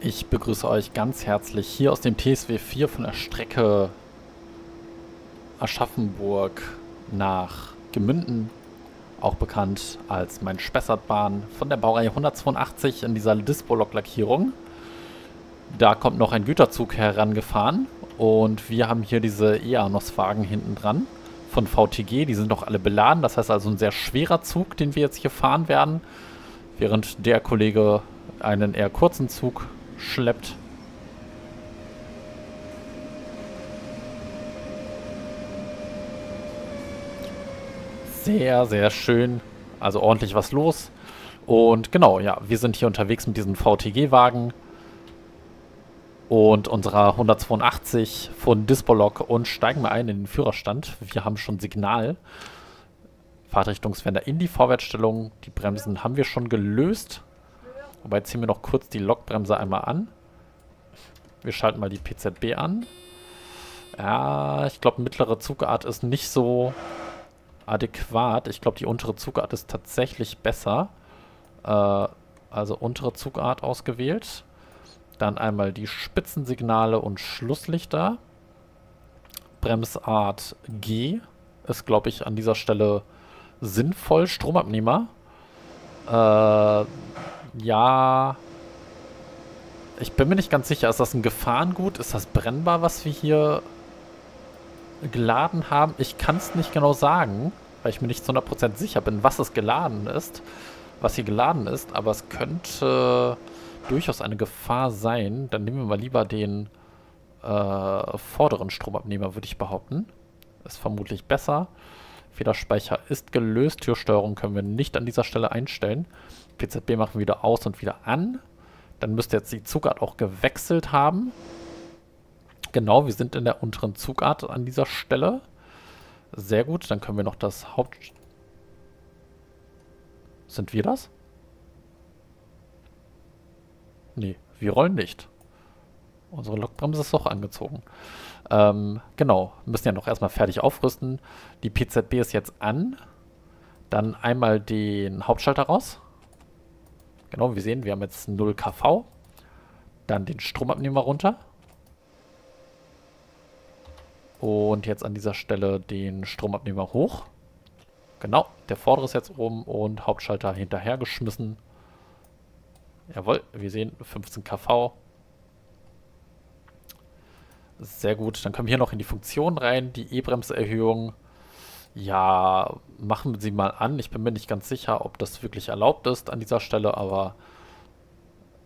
Ich begrüße euch ganz herzlich hier aus dem TSW 4 von der Strecke Aschaffenburg nach Gemünden, auch bekannt als mein Spessartbahn von der Baureihe 182 in dieser Dispo-Lok-Lackierung. Da kommt noch ein Güterzug herangefahren und wir haben hier diese Eanos-Wagen hinten dran von VTG. Die sind noch alle beladen, das heißt also ein sehr schwerer Zug, den wir jetzt hier fahren werden, während der Kollege einen eher kurzen Zug schleppt. Sehr, sehr schön. Also ordentlich was los. Und genau, ja, wir sind hier unterwegs mit diesem VTG-Wagen und unserer 182 von Dispolog und steigen mal ein in den Führerstand. Wir haben schon Signal. Fahrtrichtungswender in die Vorwärtsstellung. Die Bremsen haben wir schon gelöst. Wobei ziehen wir noch kurz die Lokbremse einmal an. Wir schalten mal die PZB an. Ja, ich glaube, mittlere Zugart ist nicht so adäquat. Ich glaube, die untere Zugart ist tatsächlich besser. Äh, also untere Zugart ausgewählt. Dann einmal die Spitzensignale und Schlusslichter. Bremsart G ist, glaube ich, an dieser Stelle sinnvoll. Stromabnehmer. Äh, ja. Ich bin mir nicht ganz sicher. Ist das ein Gefahrengut? Ist das brennbar, was wir hier geladen haben? Ich kann es nicht genau sagen, weil ich mir nicht zu 100% sicher bin, was es geladen ist. Was hier geladen ist. Aber es könnte durchaus eine Gefahr sein. Dann nehmen wir mal lieber den äh, vorderen Stromabnehmer, würde ich behaupten. Ist vermutlich besser. Federspeicher ist gelöst. Türsteuerung können wir nicht an dieser Stelle einstellen. PZB machen wir wieder aus und wieder an. Dann müsste jetzt die Zugart auch gewechselt haben. Genau, wir sind in der unteren Zugart an dieser Stelle. Sehr gut, dann können wir noch das Haupt... Sind wir das? Nee, wir rollen nicht. Unsere Lokbremse ist doch angezogen. Ähm, genau, müssen ja noch erstmal fertig aufrüsten. Die PZB ist jetzt an. Dann einmal den Hauptschalter raus. Genau, wir sehen, wir haben jetzt 0 kV. Dann den Stromabnehmer runter. Und jetzt an dieser Stelle den Stromabnehmer hoch. Genau, der vordere ist jetzt oben und Hauptschalter hinterher geschmissen. Jawohl, wir sehen 15 kV. Sehr gut, dann kommen wir hier noch in die Funktion rein, die E-Bremserhöhung. Ja, machen Sie mal an. Ich bin mir nicht ganz sicher, ob das wirklich erlaubt ist an dieser Stelle, aber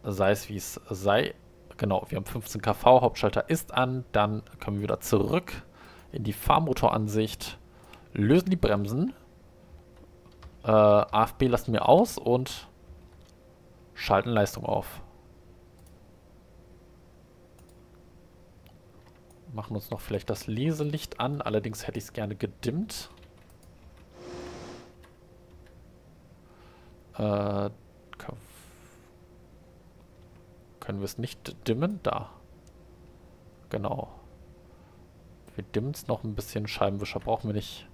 sei es wie es sei. Genau, wir haben 15 kV, Hauptschalter ist an. Dann kommen wir wieder zurück in die Fahrmotoransicht, lösen die Bremsen. Äh, AFB lassen wir aus und schalten Leistung auf. Machen uns noch vielleicht das Leselicht an, allerdings hätte ich es gerne gedimmt. Äh, können wir es nicht dimmen? Da. Genau. Wir dimmen es noch ein bisschen. Scheibenwischer brauchen wir nicht.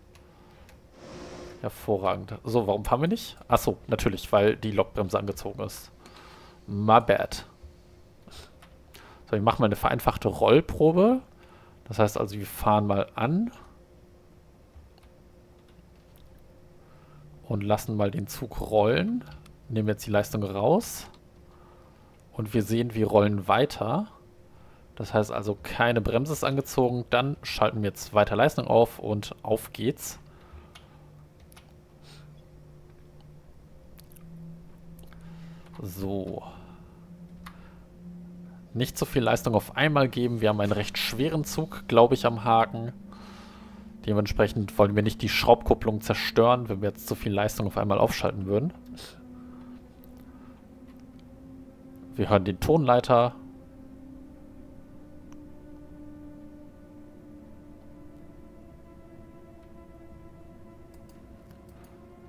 Hervorragend. So, warum fahren wir nicht? Achso, natürlich, weil die Lokbremse angezogen ist. My bad. So, ich mache mal eine vereinfachte Rollprobe. Das heißt also, wir fahren mal an. Und lassen mal den Zug rollen. Nehmen jetzt die Leistung raus. Und wir sehen, wir rollen weiter. Das heißt also, keine Bremse ist angezogen. Dann schalten wir jetzt weiter Leistung auf und auf geht's. So. Nicht so viel Leistung auf einmal geben. Wir haben einen recht schweren Zug, glaube ich, am Haken. Dementsprechend wollen wir nicht die Schraubkupplung zerstören, wenn wir jetzt so viel Leistung auf einmal aufschalten würden. Wir hören den Tonleiter.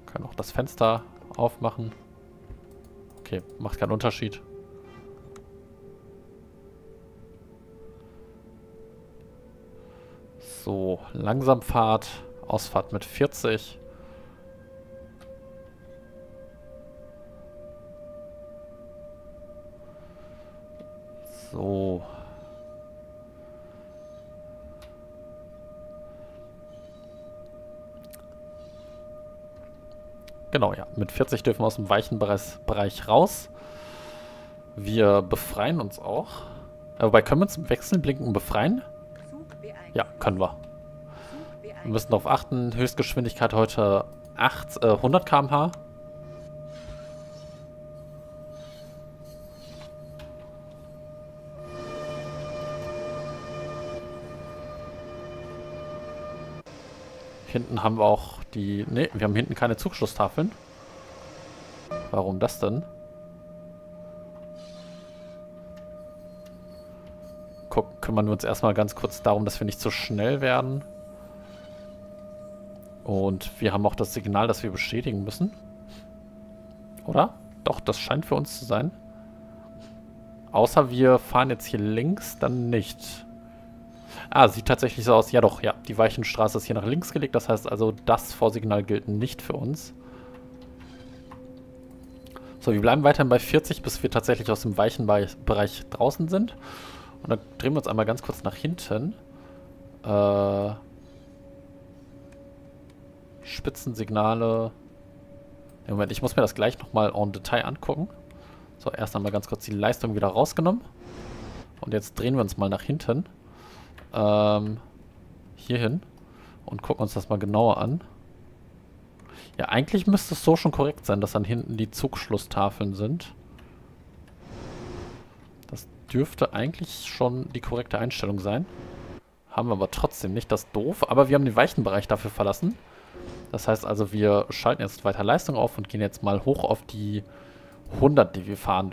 Können auch das Fenster aufmachen. Okay, macht keinen Unterschied. So, Langsamfahrt, Ausfahrt mit 40. So. Genau, ja. Mit 40 dürfen wir aus dem weichen Bereich raus. Wir befreien uns auch. Äh, wobei, können wir uns im Wechseln blinken befreien? Ja, können wir. Wir müssen darauf achten, Höchstgeschwindigkeit heute 8, äh, 100 km/h. Hinten haben wir auch die... Ne, wir haben hinten keine Zugschlusstafeln. Warum das denn? Kümmern wir uns erstmal ganz kurz darum, dass wir nicht zu schnell werden. Und wir haben auch das Signal, das wir bestätigen müssen. Oder? Doch, das scheint für uns zu sein. Außer wir fahren jetzt hier links, dann nicht. Ah, sieht tatsächlich so aus. Ja doch, ja. Die Weichenstraße ist hier nach links gelegt. Das heißt also, das Vorsignal gilt nicht für uns. So, wir bleiben weiterhin bei 40, bis wir tatsächlich aus dem Weichenbereich draußen sind. Und dann drehen wir uns einmal ganz kurz nach hinten. Äh, Spitzensignale. Moment, ich muss mir das gleich nochmal en Detail angucken. So, erst einmal ganz kurz die Leistung wieder rausgenommen. Und jetzt drehen wir uns mal nach hinten ähm, hier hin und gucken uns das mal genauer an. Ja, eigentlich müsste es so schon korrekt sein, dass dann hinten die Zugschlusstafeln sind. Dürfte eigentlich schon die korrekte Einstellung sein. Haben wir aber trotzdem nicht, das ist doof. Aber wir haben den weichen Bereich dafür verlassen. Das heißt also, wir schalten jetzt weiter Leistung auf und gehen jetzt mal hoch auf die 100, die wir fahren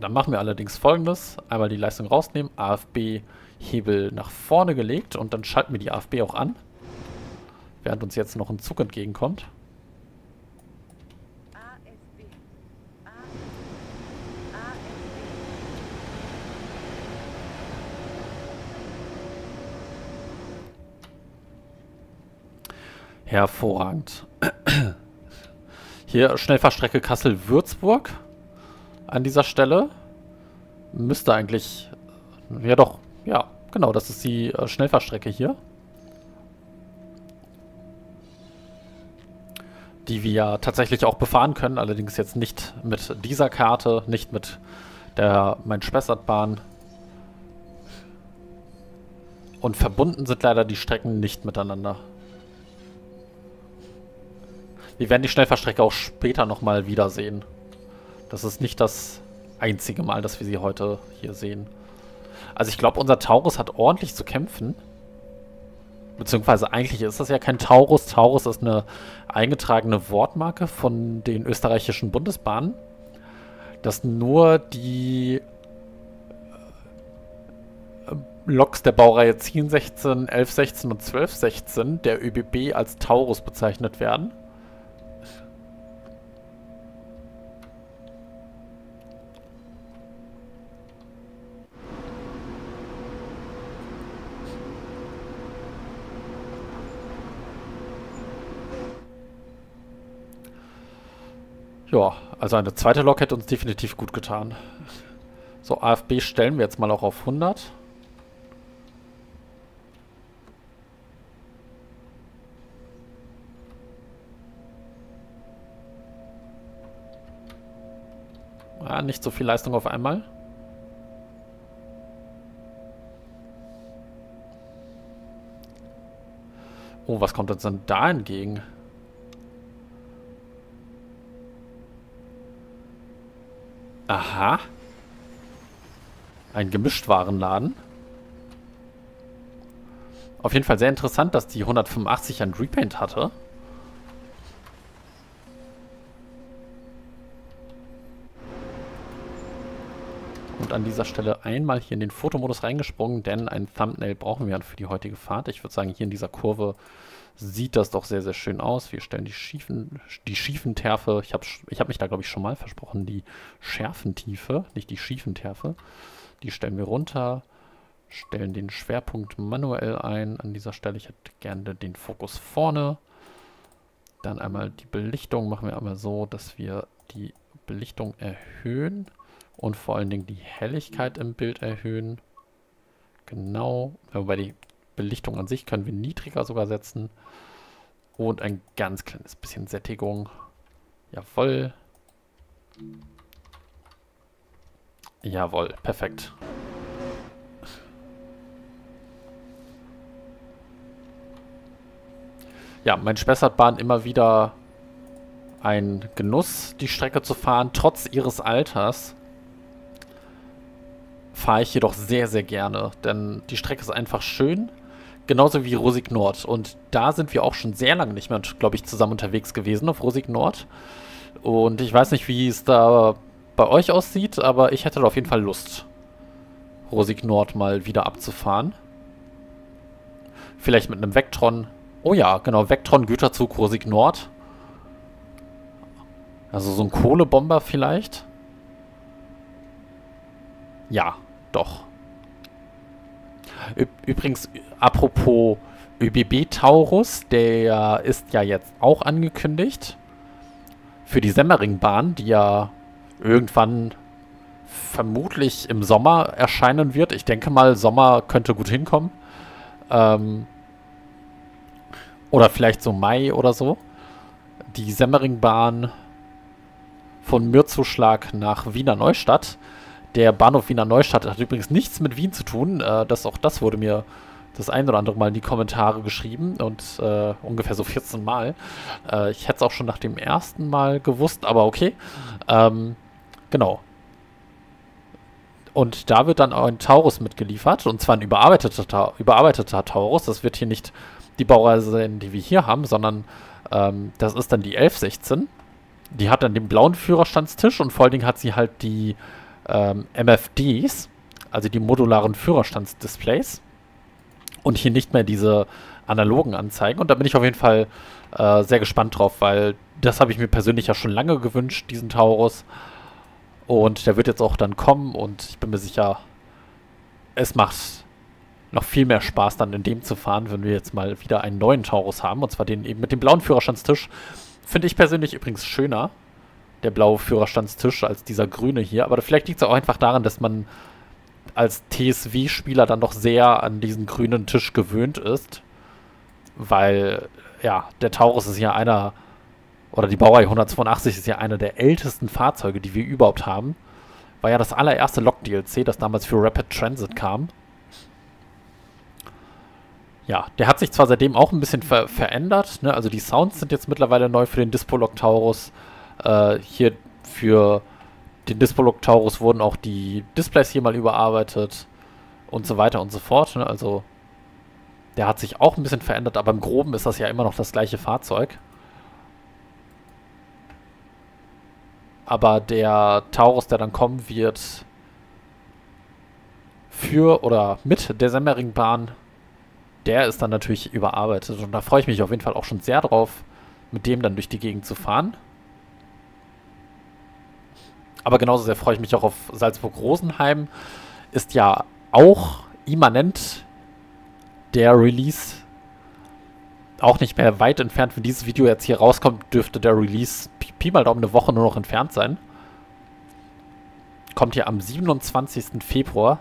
dann machen wir allerdings folgendes. Einmal die Leistung rausnehmen, AFB-Hebel nach vorne gelegt und dann schalten wir die AFB auch an. Während uns jetzt noch ein Zug entgegenkommt. Hervorragend. Hier Schnellfahrstrecke Kassel-Würzburg an dieser Stelle. Müsste eigentlich... Ja doch, ja, genau, das ist die äh, Schnellfahrstrecke hier. Die wir tatsächlich auch befahren können, allerdings jetzt nicht mit dieser Karte, nicht mit der Main-Spessart-Bahn. Und verbunden sind leider die Strecken nicht miteinander. Wir werden die Schnellfahrstrecke auch später nochmal wiedersehen. Das ist nicht das einzige Mal, dass wir sie heute hier sehen. Also ich glaube, unser Taurus hat ordentlich zu kämpfen. Beziehungsweise eigentlich ist das ja kein Taurus. Taurus ist eine eingetragene Wortmarke von den österreichischen Bundesbahnen. Dass nur die äh, Loks der Baureihe 1016, 1116 und 1216 der ÖBB als Taurus bezeichnet werden. Ja, also eine zweite Lok hätte uns definitiv gut getan. So, AFB stellen wir jetzt mal auch auf 100. Ja, nicht so viel Leistung auf einmal. Oh, was kommt uns denn da entgegen? Aha. Ein Gemischtwarenladen. Auf jeden Fall sehr interessant, dass die 185 ein Repaint hatte. Und an dieser Stelle einmal hier in den Fotomodus reingesprungen, denn ein Thumbnail brauchen wir für die heutige Fahrt. Ich würde sagen, hier in dieser Kurve sieht das doch sehr, sehr schön aus. Wir stellen die schiefen, die schiefen Terfe, ich habe ich hab mich da, glaube ich, schon mal versprochen, die Schärfentiefe, nicht die schiefen Terfe. Die stellen wir runter, stellen den Schwerpunkt manuell ein. An dieser Stelle, ich hätte gerne den Fokus vorne. Dann einmal die Belichtung machen wir einmal so, dass wir die Belichtung erhöhen. Und vor allen Dingen die Helligkeit im Bild erhöhen. Genau. Wobei die Belichtung an sich können wir niedriger sogar setzen. Und ein ganz kleines bisschen Sättigung. Jawoll. Jawohl, perfekt. Ja, mein Spessartbahn immer wieder ein Genuss, die Strecke zu fahren, trotz ihres Alters fahre ich jedoch sehr, sehr gerne, denn die Strecke ist einfach schön, genauso wie Rosig Nord. Und da sind wir auch schon sehr lange nicht mehr, glaube ich, zusammen unterwegs gewesen auf Rosig Nord. Und ich weiß nicht, wie es da bei euch aussieht, aber ich hätte da auf jeden Fall Lust, Rosig Nord mal wieder abzufahren. Vielleicht mit einem Vectron. Oh ja, genau, Vectron Güterzug Rosig Nord. Also so ein Kohlebomber vielleicht. Ja, doch. Übrigens, apropos ÖBB Taurus, der ist ja jetzt auch angekündigt. Für die Semmeringbahn, die ja irgendwann vermutlich im Sommer erscheinen wird. Ich denke mal, Sommer könnte gut hinkommen. Ähm, oder vielleicht so Mai oder so. Die Semmeringbahn von Mürzuschlag nach Wiener Neustadt. Der Bahnhof Wiener Neustadt hat übrigens nichts mit Wien zu tun. Äh, das, auch das wurde mir das ein oder andere Mal in die Kommentare geschrieben und äh, ungefähr so 14 Mal. Äh, ich hätte es auch schon nach dem ersten Mal gewusst, aber okay. Ähm, genau. Und da wird dann ein Taurus mitgeliefert, und zwar ein überarbeiteter, überarbeiteter Taurus. Das wird hier nicht die Bauweise sein, die wir hier haben, sondern ähm, das ist dann die 1116. Die hat dann den blauen Führerstandstisch und vor allen Dingen hat sie halt die ähm, MFDs, also die modularen Führerstandsdisplays. Und hier nicht mehr diese analogen Anzeigen. Und da bin ich auf jeden Fall äh, sehr gespannt drauf, weil das habe ich mir persönlich ja schon lange gewünscht, diesen Taurus. Und der wird jetzt auch dann kommen und ich bin mir sicher, es macht noch viel mehr Spaß dann in dem zu fahren, wenn wir jetzt mal wieder einen neuen Taurus haben. Und zwar den eben mit dem blauen Führerstandstisch. Finde ich persönlich übrigens schöner, der blaue Führerstandstisch, als dieser grüne hier. Aber vielleicht liegt es auch einfach daran, dass man als TSW-Spieler dann doch sehr an diesen grünen Tisch gewöhnt ist. Weil, ja, der Taurus ist ja einer, oder die Baureihe 182 ist ja einer der ältesten Fahrzeuge, die wir überhaupt haben. War ja das allererste Lok-DLC, das damals für Rapid Transit kam. Ja, der hat sich zwar seitdem auch ein bisschen ver verändert, ne? also die Sounds sind jetzt mittlerweile neu für den Dispolog Taurus. Äh, hier für den Dispolog Taurus wurden auch die Displays hier mal überarbeitet und so weiter und so fort. Ne? Also der hat sich auch ein bisschen verändert, aber im Groben ist das ja immer noch das gleiche Fahrzeug. Aber der Taurus, der dann kommen wird, für oder mit der Semmeringbahn der ist dann natürlich überarbeitet. Und da freue ich mich auf jeden Fall auch schon sehr drauf, mit dem dann durch die Gegend zu fahren. Aber genauso sehr freue ich mich auch auf Salzburg-Rosenheim. Ist ja auch immanent der Release. Auch nicht mehr weit entfernt, wenn dieses Video jetzt hier rauskommt, dürfte der Release Pi, Pi mal Daumen eine Woche nur noch entfernt sein. Kommt hier am 27. Februar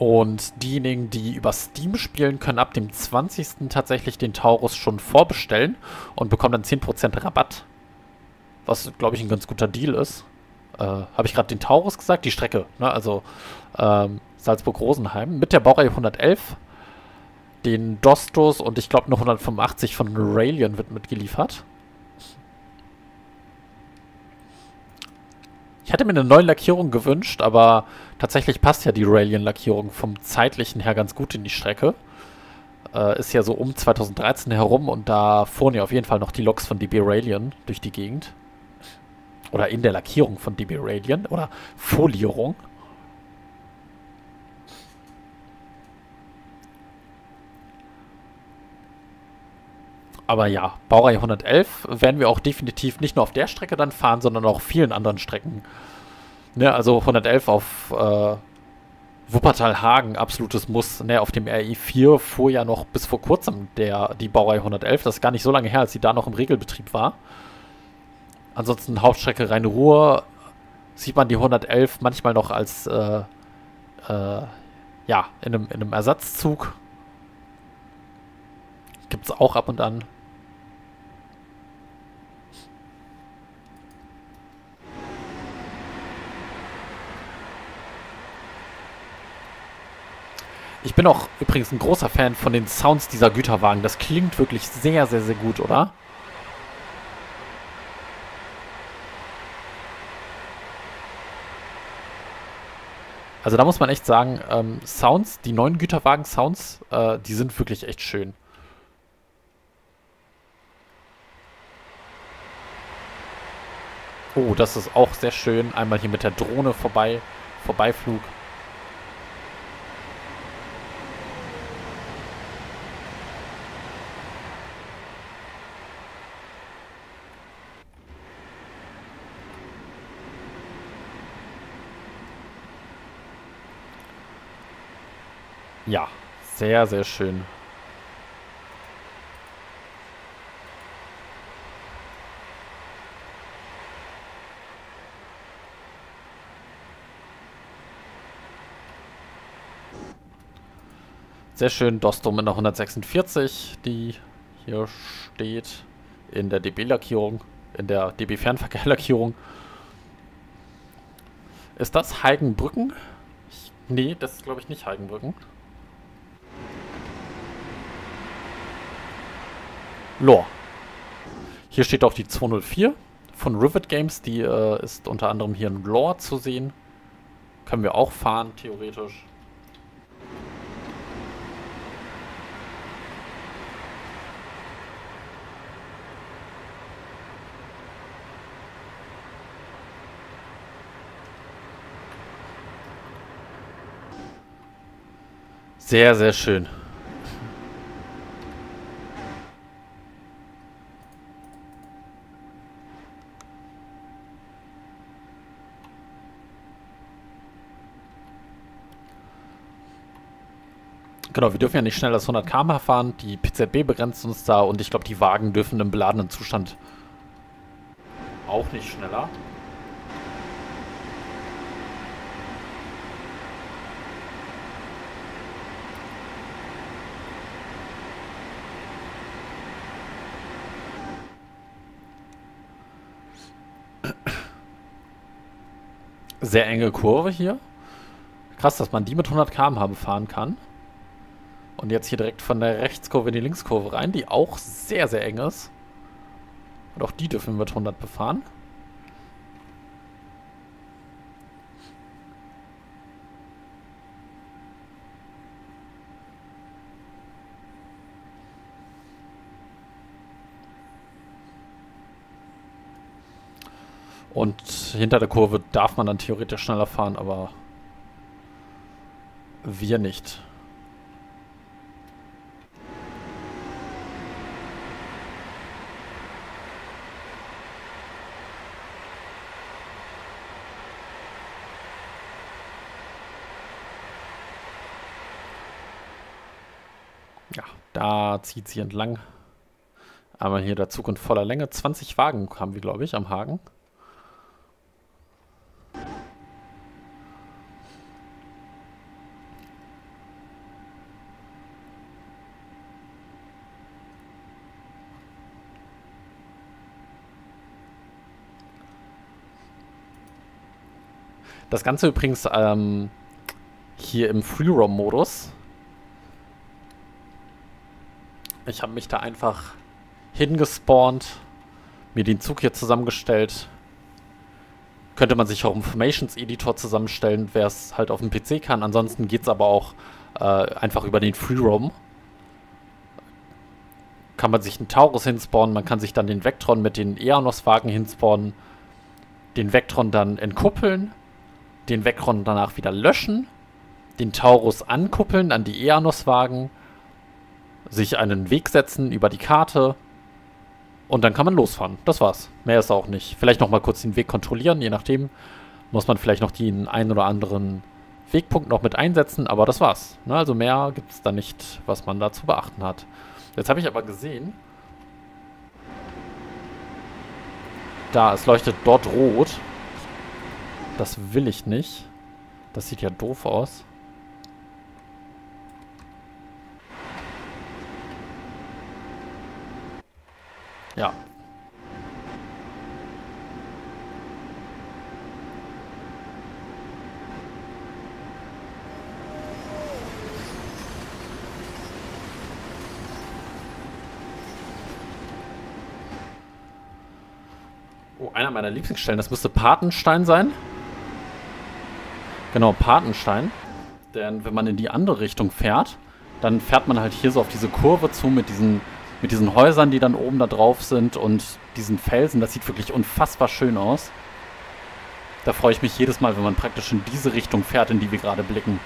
und diejenigen, die über Steam spielen, können ab dem 20. tatsächlich den Taurus schon vorbestellen und bekommen dann 10% Rabatt. Was, glaube ich, ein ganz guter Deal ist. Äh, Habe ich gerade den Taurus gesagt? Die Strecke, ne? also ähm, Salzburg-Rosenheim mit der Baureihe 111. Den Dostos und ich glaube eine 185 von Raelian wird mitgeliefert. Ich hätte mir eine neue Lackierung gewünscht, aber tatsächlich passt ja die Raelian-Lackierung vom zeitlichen her ganz gut in die Strecke. Äh, ist ja so um 2013 herum und da fuhren ja auf jeden Fall noch die Loks von DB Raelian durch die Gegend. Oder in der Lackierung von DB Raelian oder Folierung. Aber ja, Baureihe 111 werden wir auch definitiv nicht nur auf der Strecke dann fahren, sondern auch vielen anderen Strecken. Ne, also 111 auf äh, Wuppertal-Hagen, absolutes Muss. Ne, auf dem RI4 fuhr ja noch bis vor kurzem der, die Baureihe 111. Das ist gar nicht so lange her, als sie da noch im Regelbetrieb war. Ansonsten Hauptstrecke Rhein-Ruhr sieht man die 111 manchmal noch als, äh, äh, ja, in einem, in einem Ersatzzug. Gibt es auch ab und an. Ich bin auch übrigens ein großer Fan von den Sounds dieser Güterwagen. Das klingt wirklich sehr, sehr, sehr gut, oder? Also da muss man echt sagen, ähm, Sounds, die neuen Güterwagen-Sounds, äh, die sind wirklich echt schön. Oh, das ist auch sehr schön. Einmal hier mit der Drohne vorbei, Vorbeiflug. Ja, sehr, sehr schön. Sehr schön, Dostum in der 146, die hier steht in der DB-Lackierung, in der DB-Fernverkehr-Lackierung. Ist das Heigenbrücken? Ich, nee, das ist glaube ich nicht Heigenbrücken. Lore. Hier steht auch die 204 von Rivet Games. Die äh, ist unter anderem hier in Lore zu sehen. Können wir auch fahren, theoretisch. Sehr, sehr schön. Genau, wir dürfen ja nicht schneller als 100 km fahren. Die PZB begrenzt uns da und ich glaube, die Wagen dürfen im beladenen Zustand auch nicht schneller. Sehr enge Kurve hier. Krass, dass man die mit 100 km/h befahren kann. Und jetzt hier direkt von der Rechtskurve in die Linkskurve rein, die auch sehr, sehr eng ist. Und auch die dürfen wir mit 100 befahren. Und hinter der Kurve darf man dann theoretisch schneller fahren, aber wir nicht. Da zieht sie entlang. Aber hier der Zug in voller Länge. 20 Wagen haben wir, glaube ich, am Haken. Das Ganze übrigens ähm, hier im Free-Roam-Modus. Ich habe mich da einfach hingespawnt, mir den Zug hier zusammengestellt. Könnte man sich auch im Formations Editor zusammenstellen, wer es halt auf dem PC kann. Ansonsten geht es aber auch äh, einfach über den Free Roam. Kann man sich einen Taurus hinspawnen, man kann sich dann den Vectron mit den Eanos-Wagen hinspawnen, den Vectron dann entkuppeln, den Vectron danach wieder löschen, den Taurus ankuppeln an die Eanos-Wagen sich einen Weg setzen über die Karte und dann kann man losfahren. Das war's. Mehr ist auch nicht. Vielleicht nochmal kurz den Weg kontrollieren, je nachdem. Muss man vielleicht noch den einen oder anderen Wegpunkt noch mit einsetzen, aber das war's. Ne, also mehr gibt es da nicht, was man da zu beachten hat. Jetzt habe ich aber gesehen, da, es leuchtet dort rot. Das will ich nicht. Das sieht ja doof aus. Ja. Oh, einer meiner Lieblingsstellen. Das müsste Patenstein sein. Genau, Patenstein. Denn wenn man in die andere Richtung fährt, dann fährt man halt hier so auf diese Kurve zu mit diesen, mit diesen Häusern, die dann oben da drauf sind und diesen Felsen. Das sieht wirklich unfassbar schön aus. Da freue ich mich jedes Mal, wenn man praktisch in diese Richtung fährt, in die wir gerade blicken.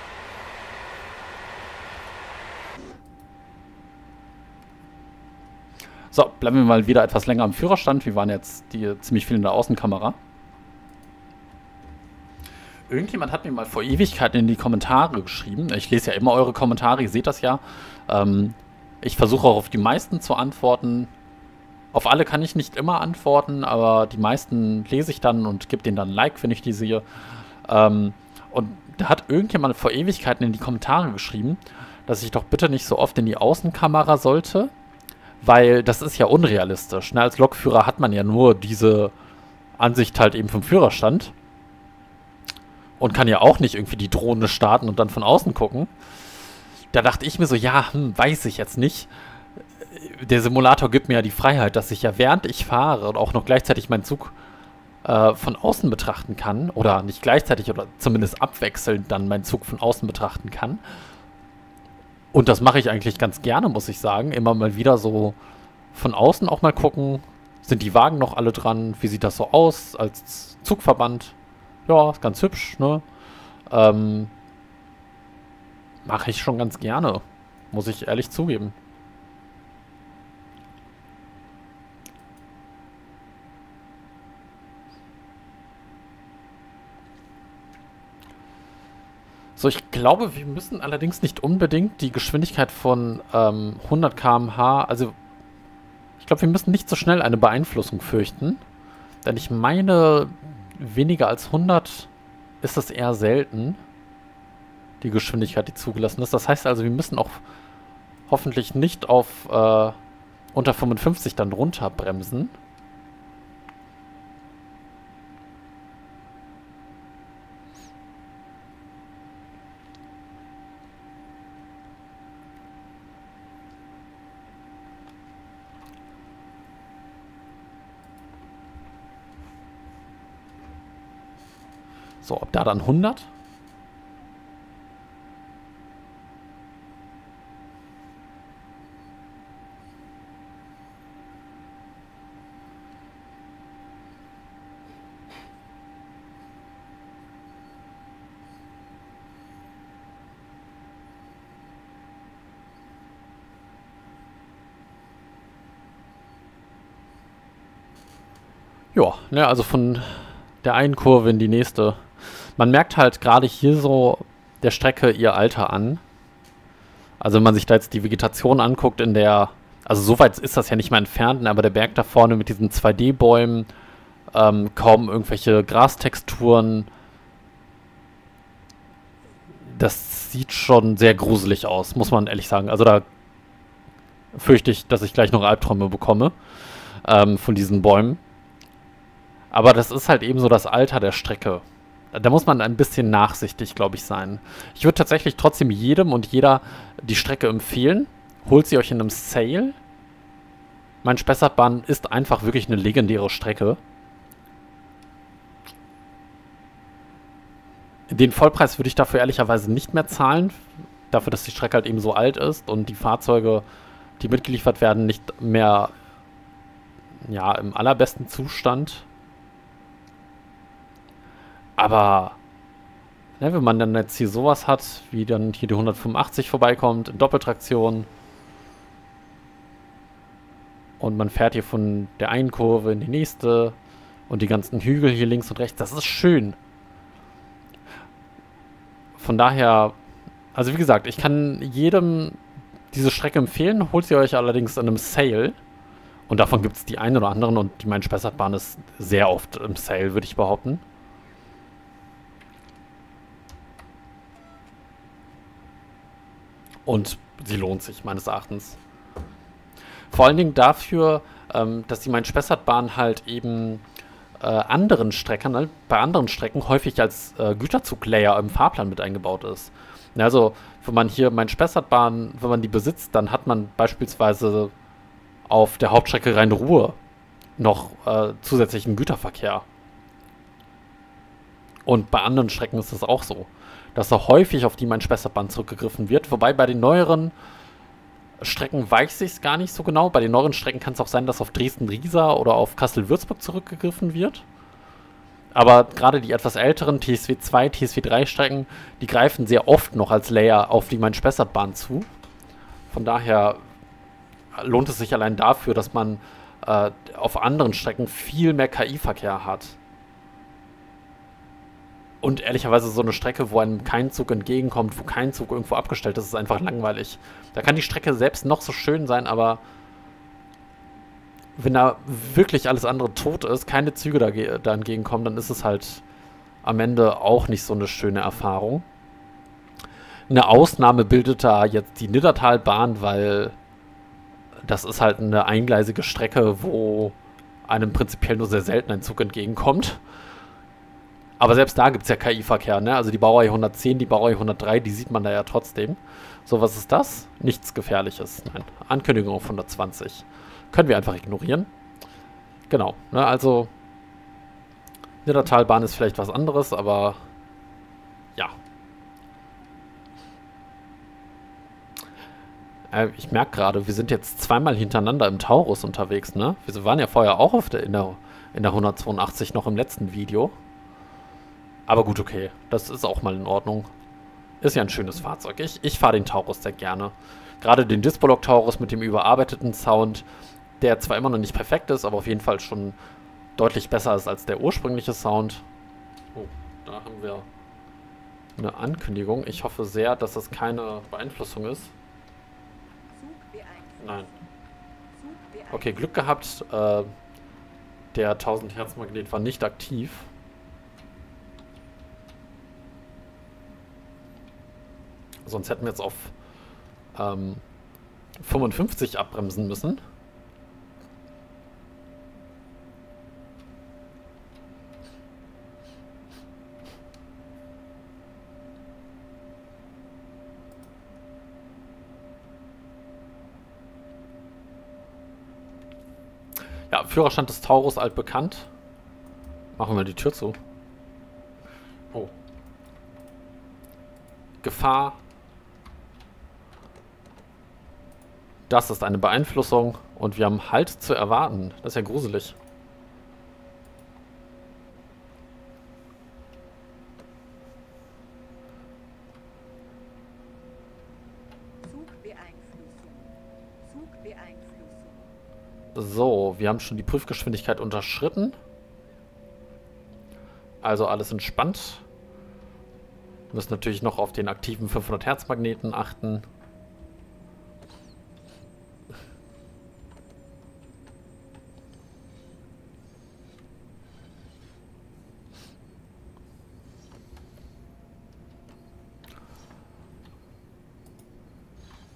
So, bleiben wir mal wieder etwas länger am Führerstand. Wir waren jetzt die, ziemlich viel in der Außenkamera. Irgendjemand hat mir mal vor Ewigkeiten in die Kommentare geschrieben. Ich lese ja immer eure Kommentare, ihr seht das ja. Ähm, ich versuche auch auf die meisten zu antworten. Auf alle kann ich nicht immer antworten, aber die meisten lese ich dann und gebe denen dann ein Like, wenn ich die sehe. Ähm, und da hat irgendjemand vor Ewigkeiten in die Kommentare geschrieben, dass ich doch bitte nicht so oft in die Außenkamera sollte, weil das ist ja unrealistisch. Ne? Als Lokführer hat man ja nur diese Ansicht halt eben vom Führerstand und kann ja auch nicht irgendwie die Drohne starten und dann von außen gucken. Da dachte ich mir so, ja, hm, weiß ich jetzt nicht. Der Simulator gibt mir ja die Freiheit, dass ich ja während ich fahre und auch noch gleichzeitig meinen Zug äh, von außen betrachten kann oder nicht gleichzeitig oder zumindest abwechselnd dann meinen Zug von außen betrachten kann. Und das mache ich eigentlich ganz gerne, muss ich sagen. Immer mal wieder so von außen auch mal gucken. Sind die Wagen noch alle dran? Wie sieht das so aus als Zugverband? Ja, ist ganz hübsch, ne? Ähm, mache ich schon ganz gerne. Muss ich ehrlich zugeben. So, ich glaube, wir müssen allerdings nicht unbedingt die Geschwindigkeit von ähm, 100 km/h, also ich glaube, wir müssen nicht so schnell eine Beeinflussung fürchten. Denn ich meine, weniger als 100 ist das eher selten, die Geschwindigkeit, die zugelassen ist. Das heißt also, wir müssen auch hoffentlich nicht auf äh, unter 55 dann runterbremsen. So, ob da dann 100? Ja, ne, also von der einen Kurve in die nächste man merkt halt gerade hier so der Strecke ihr Alter an. Also wenn man sich da jetzt die Vegetation anguckt in der, also so weit ist das ja nicht mehr entfernt, aber der Berg da vorne mit diesen 2D-Bäumen, ähm, kaum irgendwelche Grastexturen, das sieht schon sehr gruselig aus, muss man ehrlich sagen. Also da fürchte ich, dass ich gleich noch Albträume bekomme ähm, von diesen Bäumen. Aber das ist halt eben so das Alter der Strecke. Da muss man ein bisschen nachsichtig, glaube ich, sein. Ich würde tatsächlich trotzdem jedem und jeder die Strecke empfehlen. Holt sie euch in einem Sale. Mein Spessartbahn ist einfach wirklich eine legendäre Strecke. Den Vollpreis würde ich dafür ehrlicherweise nicht mehr zahlen. Dafür, dass die Strecke halt eben so alt ist und die Fahrzeuge, die mitgeliefert werden, nicht mehr ja, im allerbesten Zustand aber ne, wenn man dann jetzt hier sowas hat, wie dann hier die 185 vorbeikommt, in Doppeltraktion, und man fährt hier von der einen Kurve in die nächste und die ganzen Hügel hier links und rechts, das ist schön. Von daher, also wie gesagt, ich kann jedem diese Strecke empfehlen, holt sie euch allerdings in einem Sale. Und davon gibt es die einen oder anderen und die Main-Spessartbahn ist sehr oft im Sale, würde ich behaupten. Und sie lohnt sich, meines Erachtens. Vor allen Dingen dafür, ähm, dass die Main-Spessart-Bahn halt eben äh, anderen Strecken, ne, bei anderen Strecken häufig als äh, Güterzuglayer im Fahrplan mit eingebaut ist. Also, wenn man hier Main-Spessart-Bahn, wenn man die besitzt, dann hat man beispielsweise auf der Hauptstrecke Rhein-Ruhr noch äh, zusätzlichen Güterverkehr. Und bei anderen Strecken ist es auch so, dass da häufig auf die Main-Spessart-Bahn zurückgegriffen wird. Wobei bei den neueren Strecken weiß ich es gar nicht so genau. Bei den neueren Strecken kann es auch sein, dass auf Dresden-Riesa oder auf Kassel-Würzburg zurückgegriffen wird. Aber gerade die etwas älteren TSW 2, TSW 3 Strecken, die greifen sehr oft noch als Layer auf die Main-Spessart-Bahn zu. Von daher lohnt es sich allein dafür, dass man äh, auf anderen Strecken viel mehr KI-Verkehr hat. Und ehrlicherweise so eine Strecke, wo einem kein Zug entgegenkommt, wo kein Zug irgendwo abgestellt ist, ist einfach langweilig. Da kann die Strecke selbst noch so schön sein, aber wenn da wirklich alles andere tot ist, keine Züge da, da entgegenkommen, dann ist es halt am Ende auch nicht so eine schöne Erfahrung. Eine Ausnahme bildet da jetzt die Niddertalbahn, weil das ist halt eine eingleisige Strecke, wo einem prinzipiell nur sehr selten ein Zug entgegenkommt. Aber selbst da gibt es ja KI-Verkehr, ne? Also die Baureihe 110, die Baureihe 103, die sieht man da ja trotzdem. So, was ist das? Nichts Gefährliches. Nein, Ankündigung auf 120. Können wir einfach ignorieren. Genau, ne? Also Niddertalbahn ist vielleicht was anderes, aber ja. Äh, ich merke gerade, wir sind jetzt zweimal hintereinander im Taurus unterwegs, ne? Wir waren ja vorher auch auf der, in, der, in der 182 noch im letzten Video. Aber gut, okay. Das ist auch mal in Ordnung. Ist ja ein schönes Fahrzeug. Ich, ich fahre den Taurus sehr gerne. Gerade den Disbolog Taurus mit dem überarbeiteten Sound, der zwar immer noch nicht perfekt ist, aber auf jeden Fall schon deutlich besser ist als der ursprüngliche Sound. Oh, da haben wir eine Ankündigung. Ich hoffe sehr, dass das keine Beeinflussung ist. Nein. Okay, Glück gehabt. Äh, der 1000 Hertz Magnet war nicht aktiv. Sonst hätten wir jetzt auf ähm, 55 abbremsen müssen. Ja, Führerstand des Taurus altbekannt. Machen wir die Tür zu. Oh. Gefahr Das ist eine Beeinflussung und wir haben Halt zu erwarten. Das ist ja gruselig. So, wir haben schon die Prüfgeschwindigkeit unterschritten. Also alles entspannt. Wir müssen natürlich noch auf den aktiven 500 Hertz Magneten achten.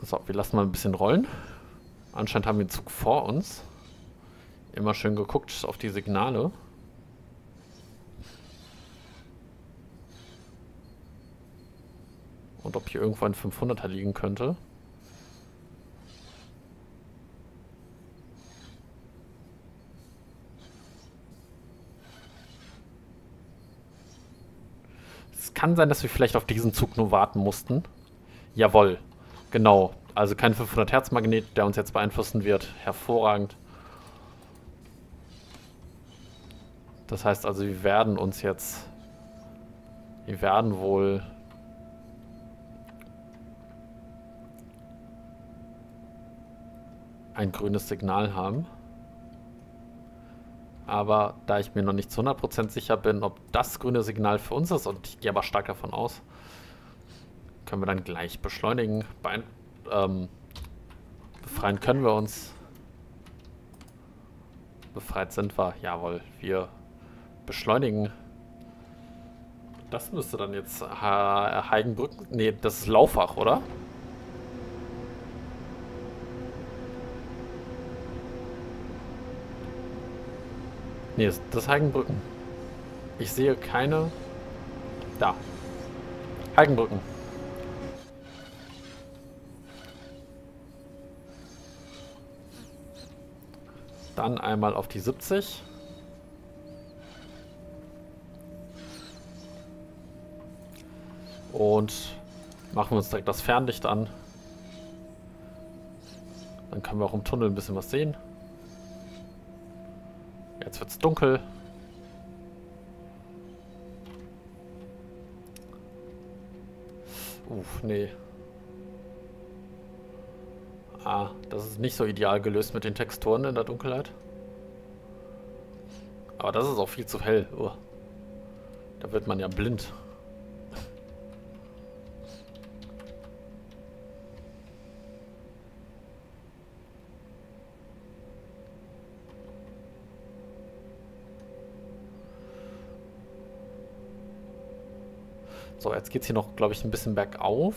So, wir lassen mal ein bisschen rollen. Anscheinend haben wir den Zug vor uns. Immer schön geguckt auf die Signale. Und ob hier irgendwo ein 500er liegen könnte. Es kann sein, dass wir vielleicht auf diesen Zug nur warten mussten. Jawohl. Genau, also kein 500 Hertz Magnet, der uns jetzt beeinflussen wird. Hervorragend. Das heißt also, wir werden uns jetzt... Wir werden wohl... ein grünes Signal haben. Aber da ich mir noch nicht zu 100% sicher bin, ob das grüne Signal für uns ist, und ich gehe aber stark davon aus, können wir dann gleich beschleunigen. Bein, ähm, befreien können wir uns. Befreit sind wir. Jawohl, wir beschleunigen. Das müsste dann jetzt ha Heigenbrücken... Nee, das ist Laufach, oder? Nee, das ist Heigenbrücken. Ich sehe keine... Da. Heigenbrücken. Dann einmal auf die 70. Und machen wir uns direkt das Fernlicht an. Dann können wir auch im Tunnel ein bisschen was sehen. Jetzt wird es dunkel. Uff, nee. Das ist nicht so ideal gelöst mit den Texturen in der Dunkelheit. Aber das ist auch viel zu hell. Oh. Da wird man ja blind. So, jetzt geht es hier noch, glaube ich, ein bisschen bergauf.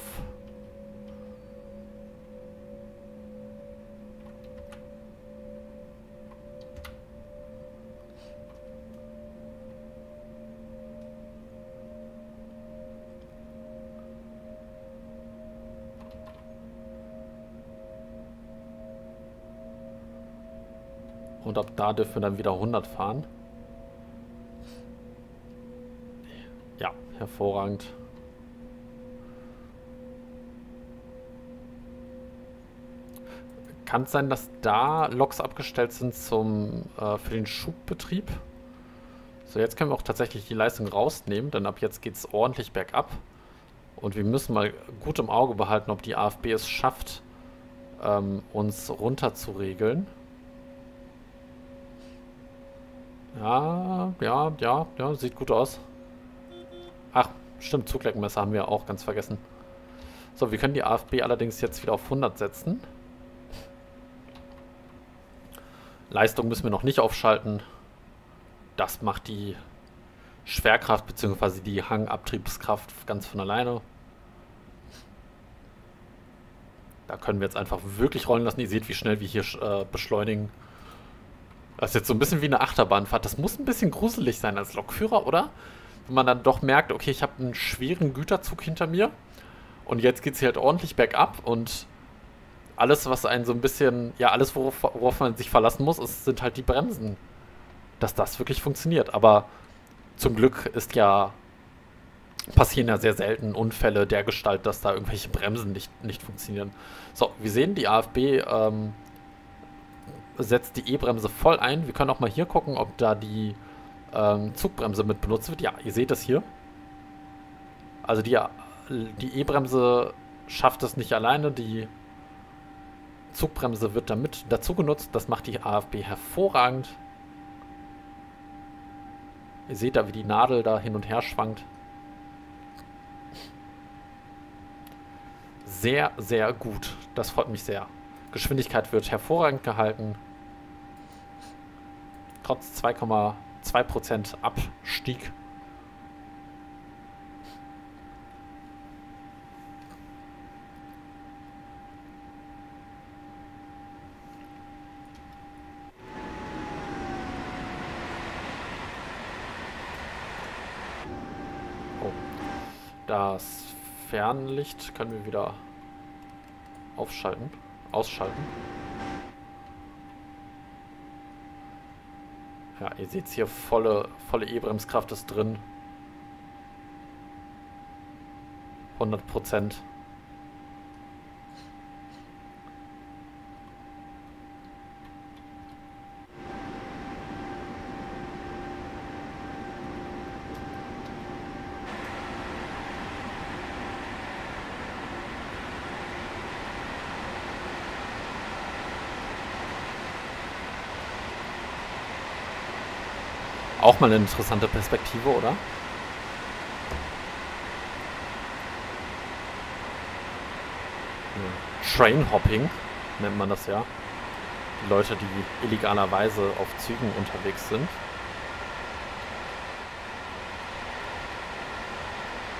Da dürfen wir dann wieder 100 fahren. Ja, hervorragend. Kann es sein, dass da Loks abgestellt sind zum, äh, für den Schubbetrieb? So, jetzt können wir auch tatsächlich die Leistung rausnehmen, denn ab jetzt geht es ordentlich bergab. Und wir müssen mal gut im Auge behalten, ob die AFB es schafft, ähm, uns runter zu regeln. Ja, ja, ja, ja, sieht gut aus. Ach, stimmt, Zugleckmesser haben wir auch ganz vergessen. So, wir können die AFB allerdings jetzt wieder auf 100 setzen. Leistung müssen wir noch nicht aufschalten. Das macht die Schwerkraft bzw. die Hangabtriebskraft ganz von alleine. Da können wir jetzt einfach wirklich rollen lassen. Ihr seht, wie schnell wir hier äh, beschleunigen. Das ist jetzt so ein bisschen wie eine Achterbahnfahrt. Das muss ein bisschen gruselig sein als Lokführer, oder? Wenn man dann doch merkt, okay, ich habe einen schweren Güterzug hinter mir und jetzt geht es hier halt ordentlich bergab und alles, was einen so ein bisschen, ja, alles, worauf, worauf man sich verlassen muss, ist, sind halt die Bremsen. Dass das wirklich funktioniert. Aber zum Glück ist ja, passieren ja sehr selten Unfälle der Gestalt, dass da irgendwelche Bremsen nicht, nicht funktionieren. So, wir sehen, die AFB ähm, setzt die E-Bremse voll ein. Wir können auch mal hier gucken, ob da die ähm, Zugbremse mit benutzt wird. Ja, ihr seht das hier. Also die die E-Bremse schafft es nicht alleine. Die Zugbremse wird damit dazu genutzt. Das macht die AFB hervorragend. Ihr seht da, wie die Nadel da hin und her schwankt. Sehr, sehr gut. Das freut mich sehr. Geschwindigkeit wird hervorragend gehalten. Trotz 2,2% Abstieg. Oh. Das Fernlicht können wir wieder aufschalten ausschalten. Ja, ihr seht hier, volle volle E-Bremskraft ist drin. 100 Prozent. Mal eine interessante Perspektive, oder? Trainhopping nennt man das ja. Die Leute, die illegalerweise auf Zügen unterwegs sind.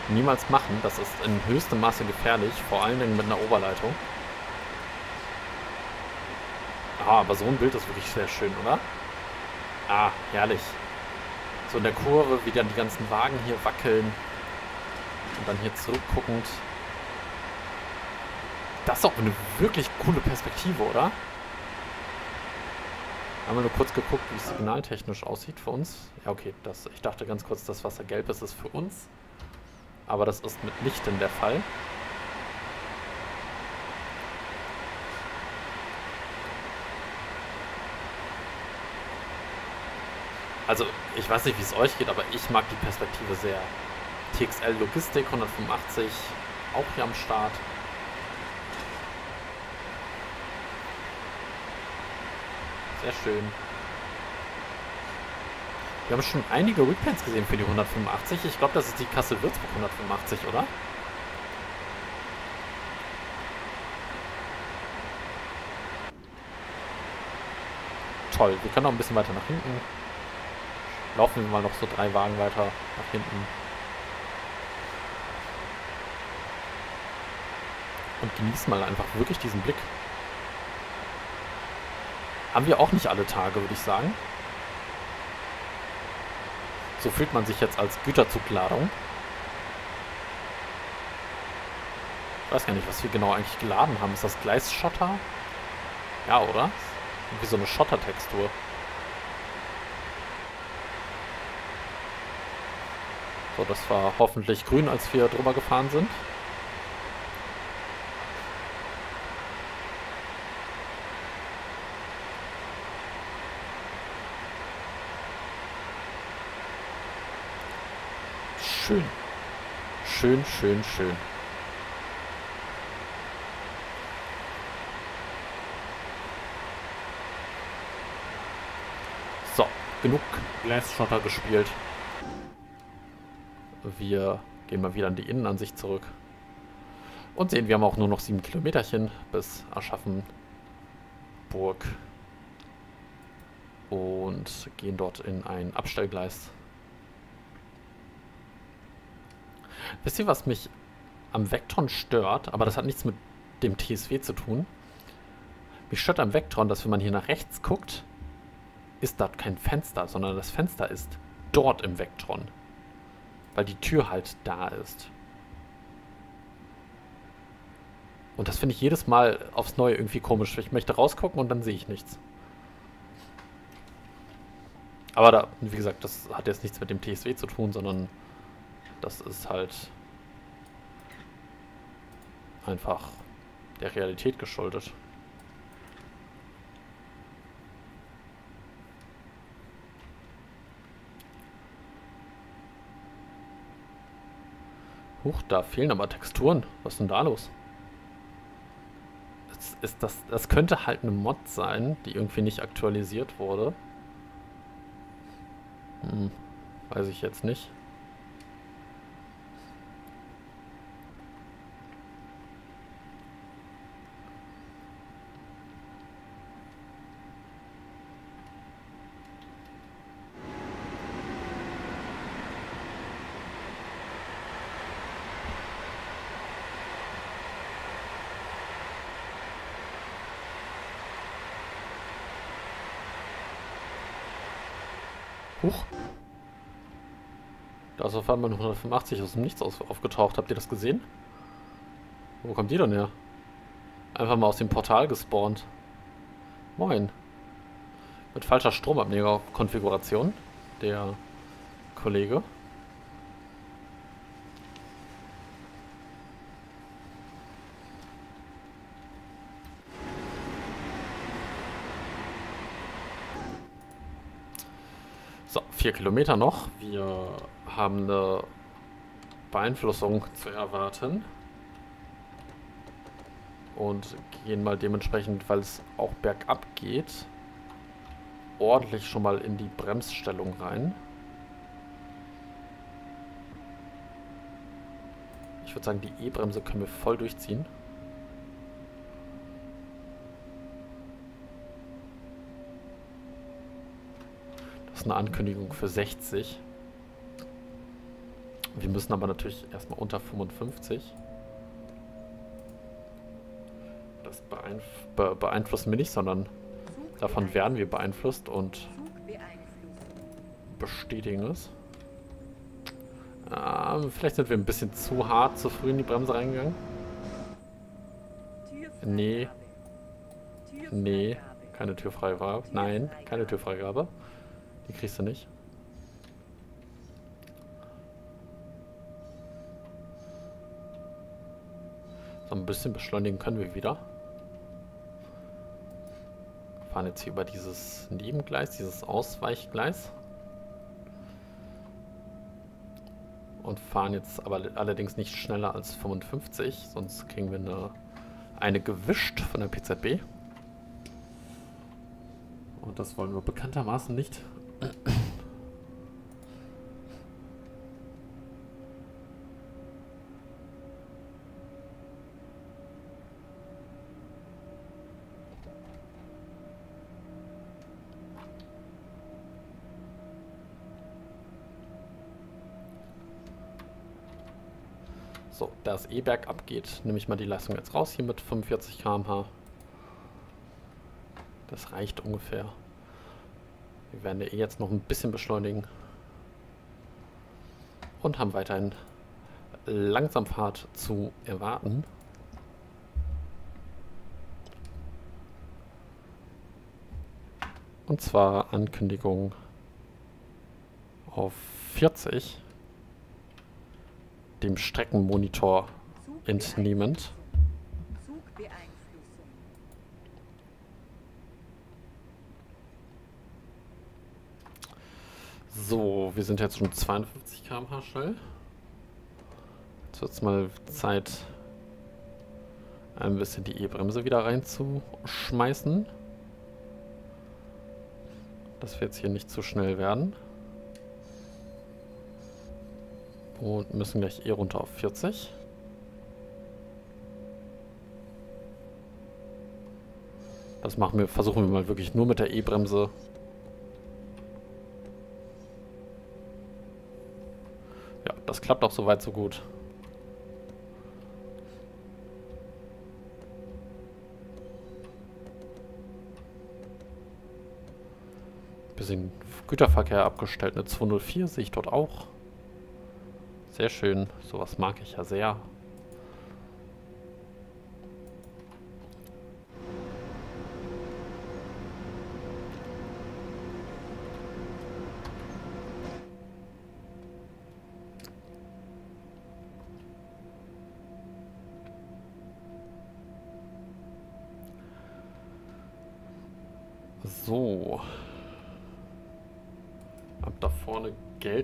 Niemals machen, das ist in höchstem Maße gefährlich, vor allen Dingen mit einer Oberleitung. Ah, aber so ein Bild ist wirklich sehr schön, oder? Ah, herrlich. So in der Kurve, wie dann die ganzen Wagen hier wackeln. Und dann hier zurückguckend. Das ist auch eine wirklich coole Perspektive, oder? Haben wir nur kurz geguckt, wie es signaltechnisch aussieht für uns. Ja, okay, das, ich dachte ganz kurz, das Wasser gelb ist, ist für uns. Aber das ist mitnichten der Fall. Also, ich weiß nicht, wie es euch geht, aber ich mag die Perspektive sehr. TXL Logistik 185, auch hier am Start. Sehr schön. Wir haben schon einige Weekends gesehen für die 185. Ich glaube, das ist die Kassel-Würzburg 185, oder? Toll, wir können noch ein bisschen weiter nach hinten. Laufen wir mal noch so drei Wagen weiter nach hinten. Und genießen mal einfach wirklich diesen Blick. Haben wir auch nicht alle Tage, würde ich sagen. So fühlt man sich jetzt als Güterzugladung. Ich weiß gar nicht, was wir genau eigentlich geladen haben. Ist das Gleisschotter? Ja, oder? Wie so eine Schottertextur. So, das war hoffentlich grün, als wir drüber gefahren sind. Schön. Schön, schön, schön. So, genug Glasshotter gespielt. Wir gehen mal wieder an die Innenansicht zurück. Und sehen, wir haben auch nur noch sieben Kilometerchen bis Aschaffenburg. Und gehen dort in ein Abstellgleis. Wisst ihr, was mich am Vectron stört? Aber das hat nichts mit dem TSW zu tun. Mich stört am Vectron, dass wenn man hier nach rechts guckt, ist dort kein Fenster, sondern das Fenster ist dort im Vectron. Weil die Tür halt da ist. Und das finde ich jedes Mal aufs Neue irgendwie komisch. Ich möchte rausgucken und dann sehe ich nichts. Aber da, wie gesagt, das hat jetzt nichts mit dem TSW zu tun, sondern das ist halt einfach der Realität geschuldet. Huch, da fehlen aber Texturen. Was ist denn da los? Das, ist das, das könnte halt eine Mod sein, die irgendwie nicht aktualisiert wurde. Hm, weiß ich jetzt nicht. Huch. Da ist auf einmal eine 185 aus dem Nichts aufgetaucht. Habt ihr das gesehen? Wo kommt die denn her? Einfach mal aus dem Portal gespawnt. Moin. Mit falscher Stromabnehmer-Konfiguration. Der Kollege. vier Kilometer noch. Wir haben eine Beeinflussung zu erwarten. Und gehen mal dementsprechend, weil es auch bergab geht, ordentlich schon mal in die Bremsstellung rein. Ich würde sagen, die E-Bremse können wir voll durchziehen. ist eine Ankündigung für 60. Wir müssen aber natürlich erstmal unter 55. Das beeinf be beeinflussen wir nicht, sondern davon werden wir beeinflusst und bestätigen es. Ähm, vielleicht sind wir ein bisschen zu hart, zu früh in die Bremse reingegangen. Nee. Nee, keine Türfreigabe. Nein, keine Türfreigabe. Die kriegst du nicht. Ein bisschen beschleunigen können wir wieder. Fahren jetzt hier über dieses Nebengleis, dieses Ausweichgleis. Und fahren jetzt aber allerdings nicht schneller als 55, sonst kriegen wir eine, eine gewischt von der PZB. Und das wollen wir bekanntermaßen nicht. Da es eh bergab geht, nehme ich mal die Leistung jetzt raus hier mit 45 km/h. Das reicht ungefähr. Wir werden eh jetzt noch ein bisschen beschleunigen. Und haben weiterhin Langsamfahrt zu erwarten. Und zwar Ankündigung auf 40 dem Streckenmonitor entnehmend. So, wir sind jetzt schon 52 km/h schnell. Jetzt wird es mal Zeit, ein bisschen die E-Bremse wieder reinzuschmeißen. Dass wir jetzt hier nicht zu schnell werden. Und müssen gleich eh runter auf 40. Das machen wir, versuchen wir mal wirklich nur mit der E-Bremse. Ja, das klappt auch soweit so gut. Bisschen Güterverkehr abgestellt, eine 204 sehe ich dort auch. Sehr schön. Sowas mag ich ja sehr.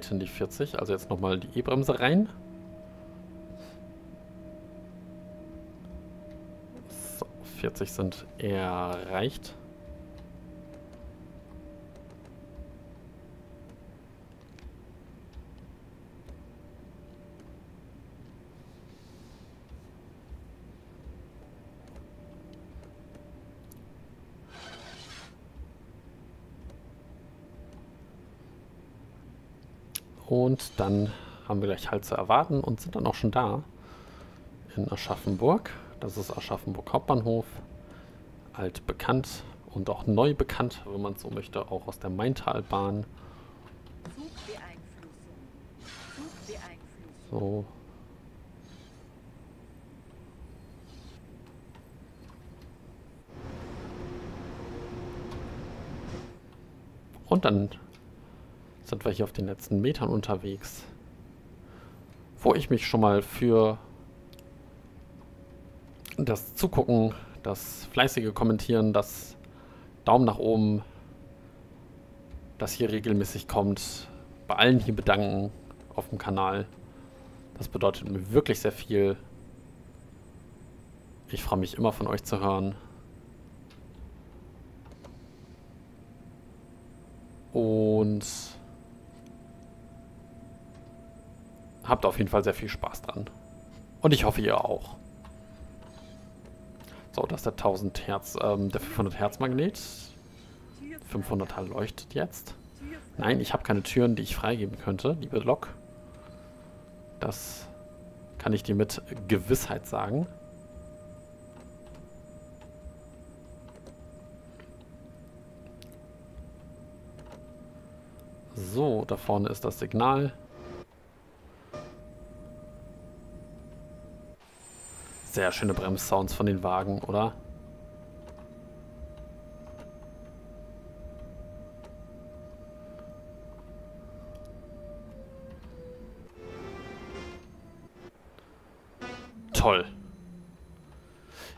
Gelten die 40. Also jetzt nochmal die E-Bremse rein. So, 40 sind erreicht. Und dann haben wir gleich halt zu erwarten und sind dann auch schon da. In Aschaffenburg. Das ist Aschaffenburg Hauptbahnhof. Alt bekannt und auch neu bekannt, wenn man so möchte, auch aus der Maintalbahn. So. Und dann sind wir hier auf den letzten Metern unterwegs. Wo ich mich schon mal für das Zugucken, das fleißige Kommentieren, das Daumen nach oben, das hier regelmäßig kommt, bei allen hier bedanken auf dem Kanal. Das bedeutet mir wirklich sehr viel. Ich freue mich immer von euch zu hören. Und habt auf jeden Fall sehr viel Spaß dran. Und ich hoffe, ihr auch. So, das ist der 1000 Hertz, ähm, der 500 Hertz Magnet. 500er leuchtet jetzt. Nein, ich habe keine Türen, die ich freigeben könnte, liebe Lok. Das kann ich dir mit Gewissheit sagen. So, da vorne ist das Signal. Sehr schöne Bremssounds von den Wagen, oder? Toll.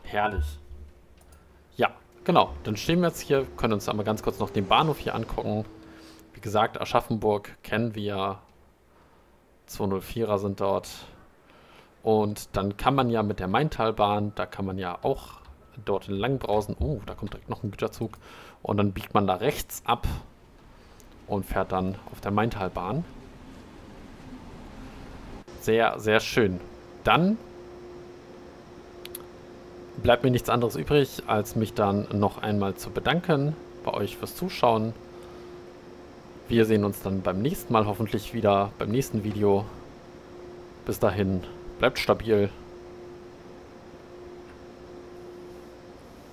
Herrlich. Ja, genau. Dann stehen wir jetzt hier, können uns einmal ganz kurz noch den Bahnhof hier angucken. Wie gesagt, Aschaffenburg kennen wir. 204er sind dort. Und dann kann man ja mit der Maintalbahn, da kann man ja auch dort entlang brausen. Oh, da kommt direkt noch ein Güterzug. Und dann biegt man da rechts ab und fährt dann auf der Maintalbahn. Sehr, sehr schön. Dann bleibt mir nichts anderes übrig, als mich dann noch einmal zu bedanken bei euch fürs Zuschauen. Wir sehen uns dann beim nächsten Mal hoffentlich wieder, beim nächsten Video. Bis dahin, bleibt stabil.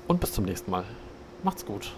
Und bis zum nächsten Mal. Macht's gut.